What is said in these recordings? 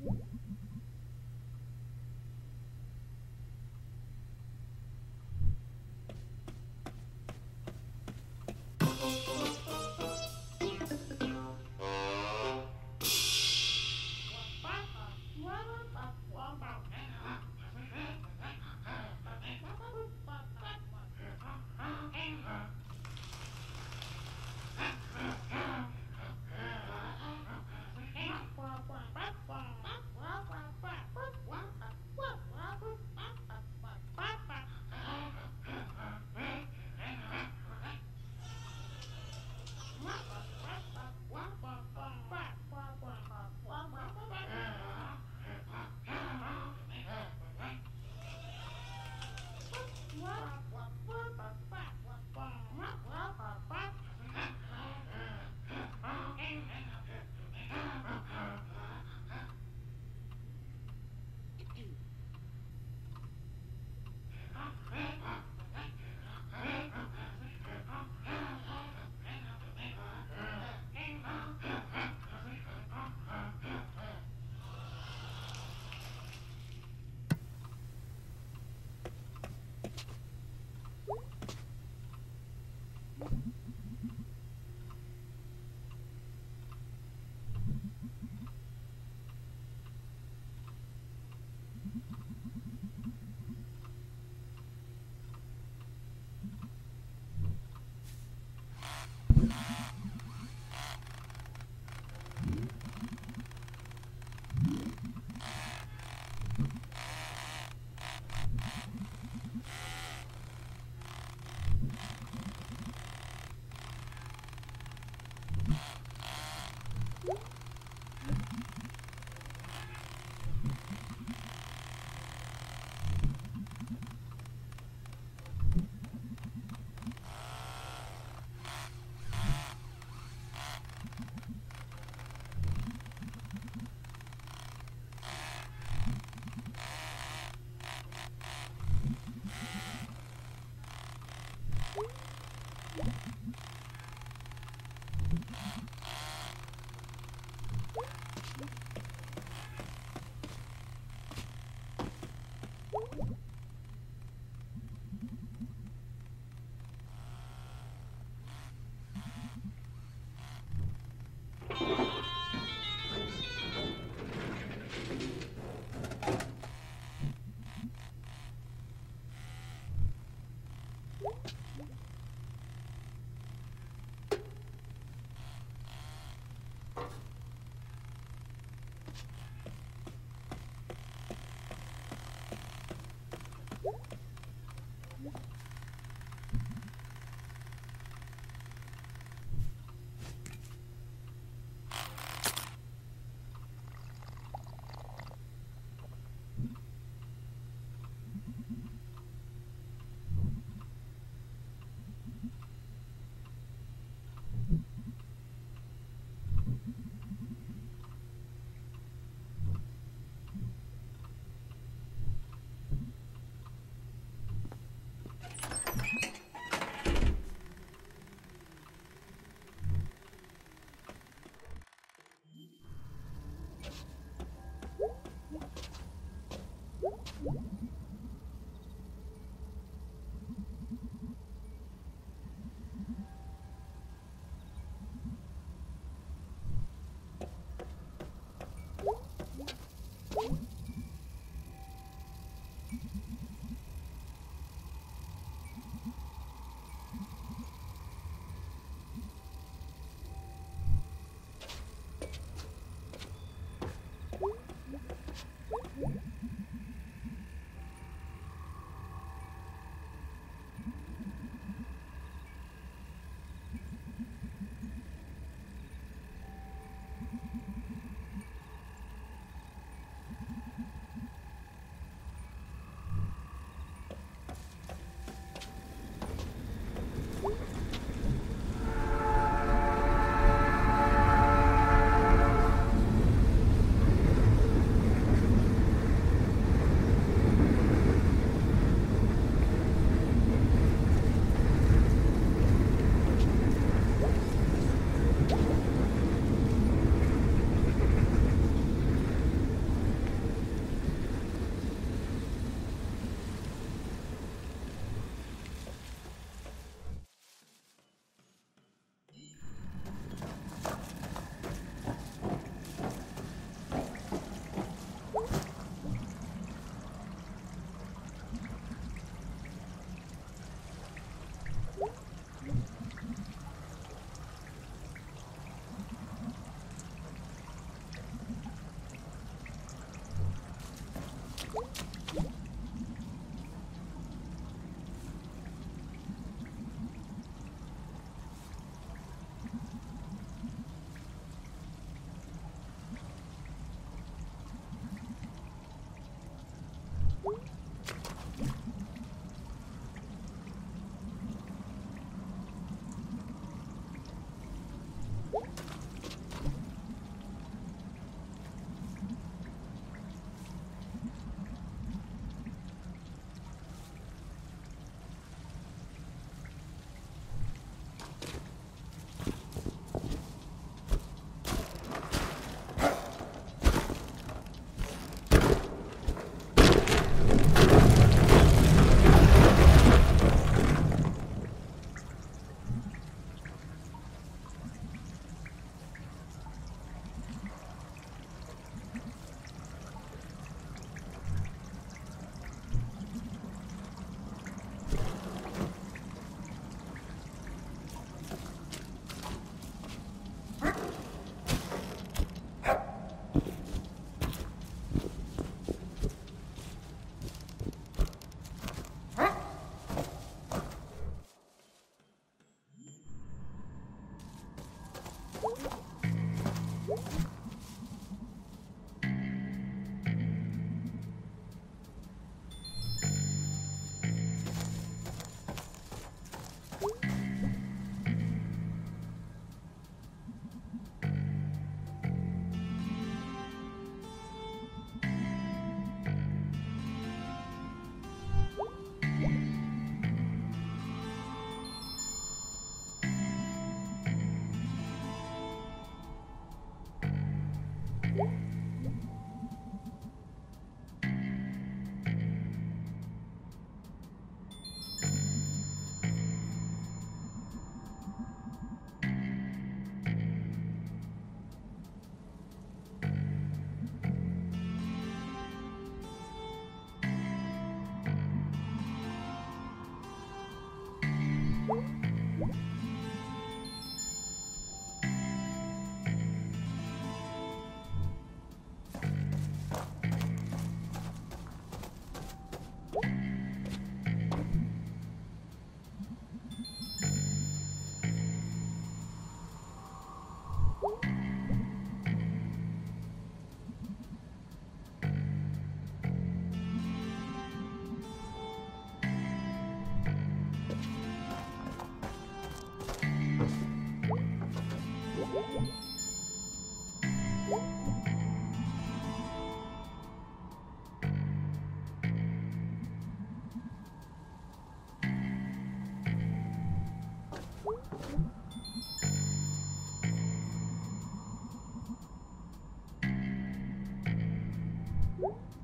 you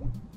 Yeah.